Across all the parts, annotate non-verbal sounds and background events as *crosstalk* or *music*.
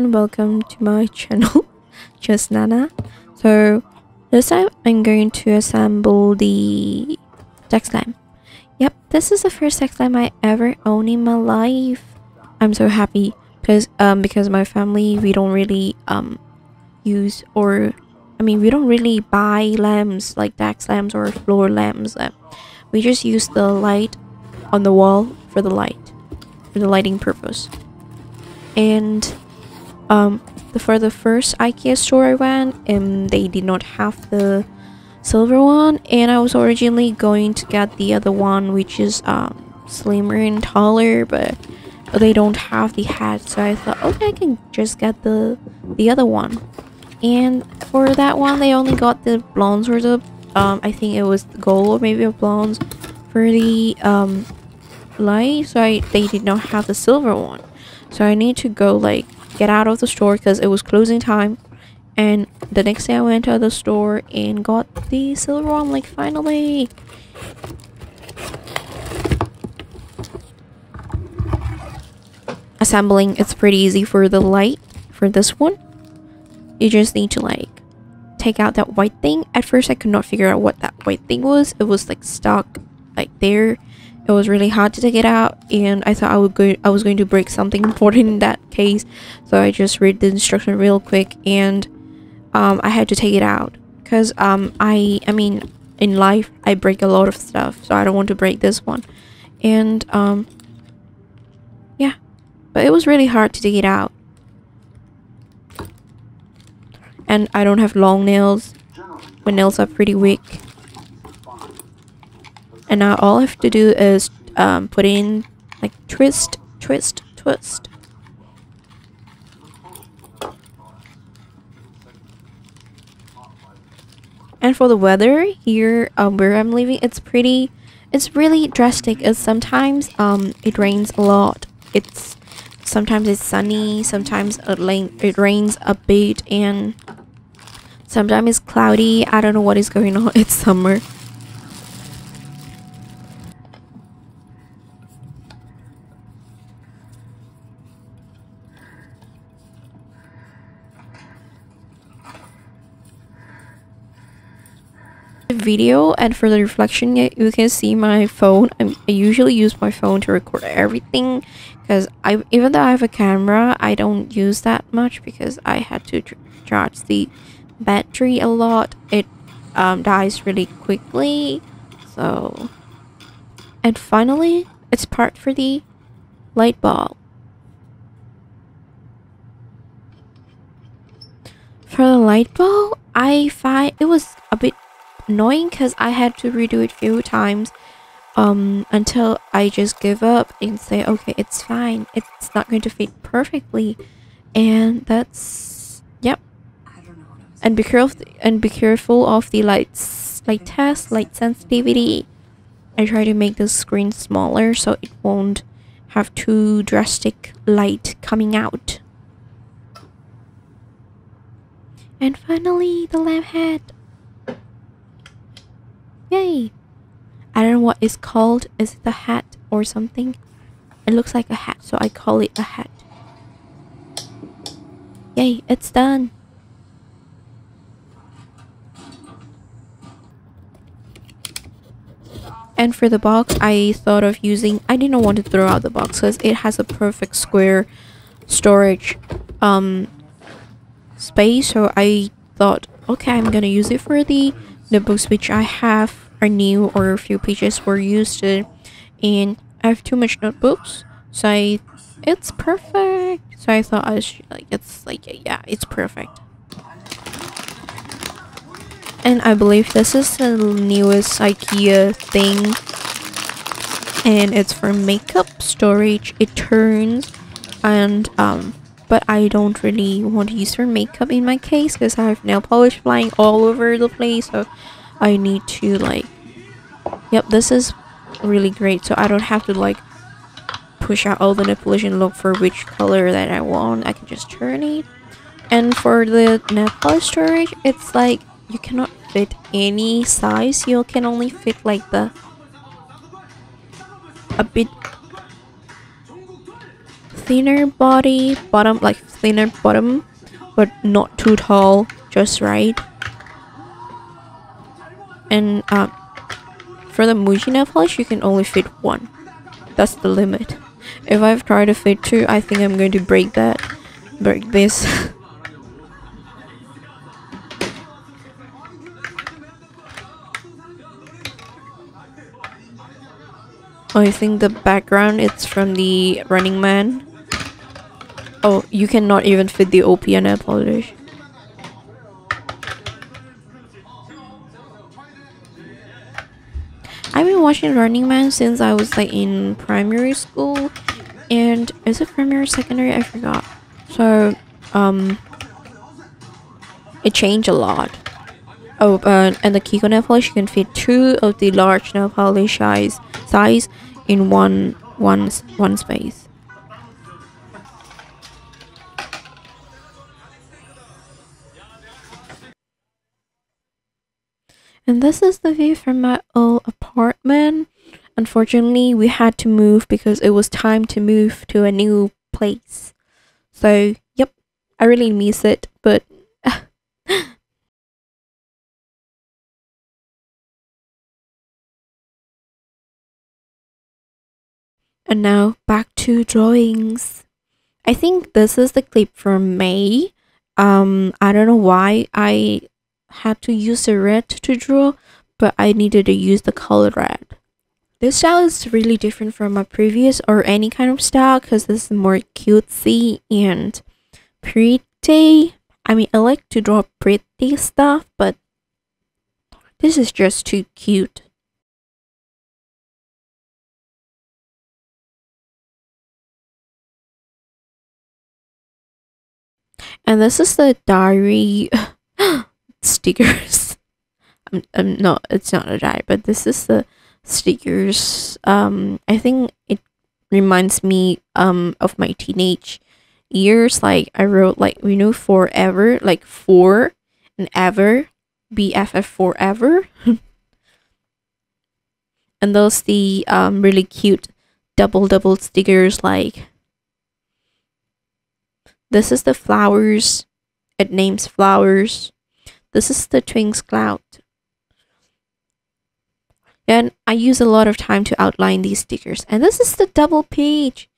everyone, welcome to my *laughs* channel, just Nana. So this time I'm going to assemble the deck slam. Yep, this is the first deck slam I ever own in my life. I'm so happy because um because my family we don't really um use or I mean we don't really buy lamps like deck lamps or floor lamps. Uh, we just use the light on the wall for the light for the lighting purpose and um for the first ikea store i went um they did not have the silver one and i was originally going to get the other one which is um slimmer and taller but they don't have the hat so i thought okay i can just get the the other one. And for that one they only got the blondes or the um i think it was gold or maybe a blondes for the um light so I they did not have the silver one. So I need to go like get out of the store because it was closing time. And the next day I went to the store and got the silver one like finally. Assembling it's pretty easy for the light for this one. You just need to like take out that white thing. At first I could not figure out what that white thing was. It was like stuck like there it was really hard to take it out and I thought I would go I was going to break something *laughs* important in that case. So I just read the instruction real quick and um, I had to take it out. Because um, I I mean in life I break a lot of stuff so I don't want to break this one. And um, yeah. But it was really hard to take it out. And I don't have long nails. My nails are pretty weak and now all I have to do is um, put in like twist, twist, twist. And for the weather here um, where I'm living, it's pretty, it's really drastic. It's sometimes um, it rains a lot. It's sometimes it's sunny, sometimes it, it rains a bit, and sometimes it's cloudy. I don't know what is going on. *laughs* It's summer. Video and for the reflection you can see my phone. I'm, i usually use my phone to record everything because i even though i have a camera i don't use that much because i had to charge the battery a lot. It um, dies really quickly. So and finally it's part for the light bulb. For the light bulb i find it was annoying because I had to redo it a few times um, until I just give up and say, okay, it's fine. It's not going to fit perfectly. And that's, yep. And be careful and be careful of the lights, light test, light sensitivity. I try to make the screen smaller so it won't have too drastic light coming out. And finally, the lamp head. Yay! I don't know what it's called. Is it a hat or something? It looks like a hat, so I call it a hat. Yay, it's done! And for the box, I thought of using... I didn't want to throw out the box because it has a perfect square storage um, space. So I thought, okay, I'm gonna use it for the notebooks which I have are new or a few pages were used and I have too much notebooks. So I it's perfect. So I thought I should like it's like yeah it's perfect. And I believe this is the newest IKEA thing. And it's for makeup storage it turns and um but I don't really want to use her makeup in my case because I have nail polish flying all over the place so I need to like yep this is really great. So I don't have to like push out all the nail polish and look for which color that I want. I can just turn it. And for the nail polish storage it's like you cannot fit any size. You can only fit like the a bit thinner body bottom like thinner bottom, but not too tall, just right. And uh, for the Muji nail polish, you can only fit one. That's the limit. If I've tried to fit two, I think I'm going to break that, break this. *laughs* I think the background it's from the Running Man. Oh, you cannot even fit the OP nail polish. I've been watching Running Man since I was like in primary school, and is it primary or secondary? I forgot. So, um, it changed a lot. Oh, uh, and the Kiko nail polish you can fit two of the large nail polish size size in one one one space. And this is the view from my old apartment. Unfortunately, we had to move because it was time to move to a new place. So, yep, I really miss it, but *laughs* And now back to drawings. I think this is the clip from May. Um, I don't know why I had to use the red to draw, but I needed to use the color red. This style is really different from my previous or any kind of style because this is more cutesy and pretty. I mean, I like to draw pretty stuff, but this is just too cute. And this is the diary *laughs* stickers. *laughs* I'm, I'm no, it's not a diary, but this is the stickers. Um, I think it reminds me um of my teenage years. Like I wrote like we know forever, like for and ever, BFF forever. *laughs* and those the um really cute double double stickers like this is the flowers. It names flowers. This is the Twinks cloud. And I use a lot of time to outline these stickers. And this is the double page.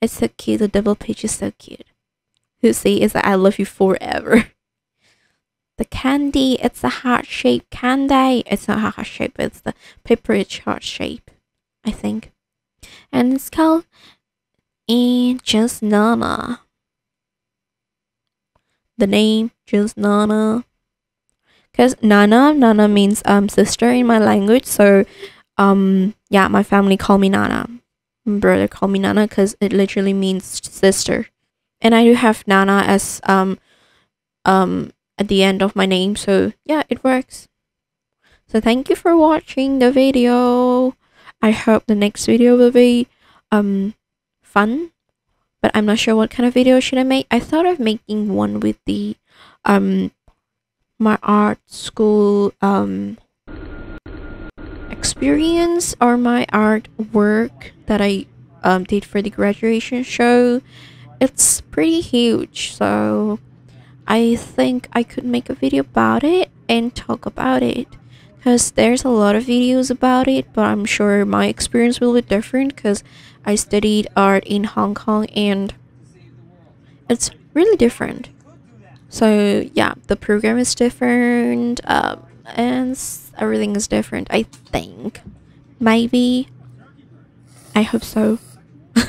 It's so cute. The double page is so cute. Who say is that I love you forever. *laughs* The candy, it's a heart shape candy. It's not a heart shape, it's the paper heart shape, I think. And it's called And Just Nana the name just Nana. Cause Nana, Nana means um sister in my language. So, um yeah, my family call me Nana. My brother call me Nana because it literally means sister. And I do have Nana as um um at the end of my name. So yeah, it works. So thank you for watching the video. I hope the next video will be um fun but I'm not sure what kind of video should I make. I thought of making one with the um my art school um experience or my art work that I um did for the graduation show. It's pretty huge, so I think I could make a video about it and talk about it because there's a lot of videos about it but i'm sure my experience will be different because I studied art in Hong Kong and it's really different. So yeah, the program is different um, and everything is different. I think, maybe. I hope so. *laughs*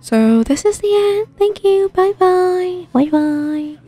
so this is the end. Thank you. Bye bye. Bye bye.